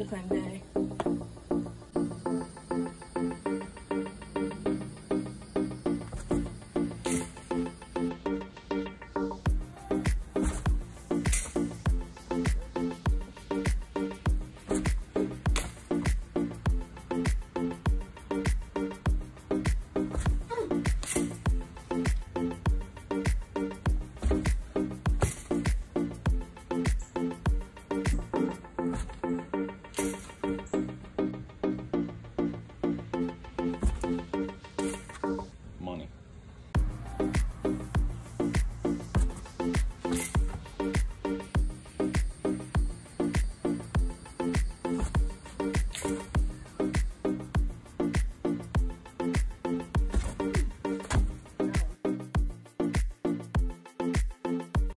open day.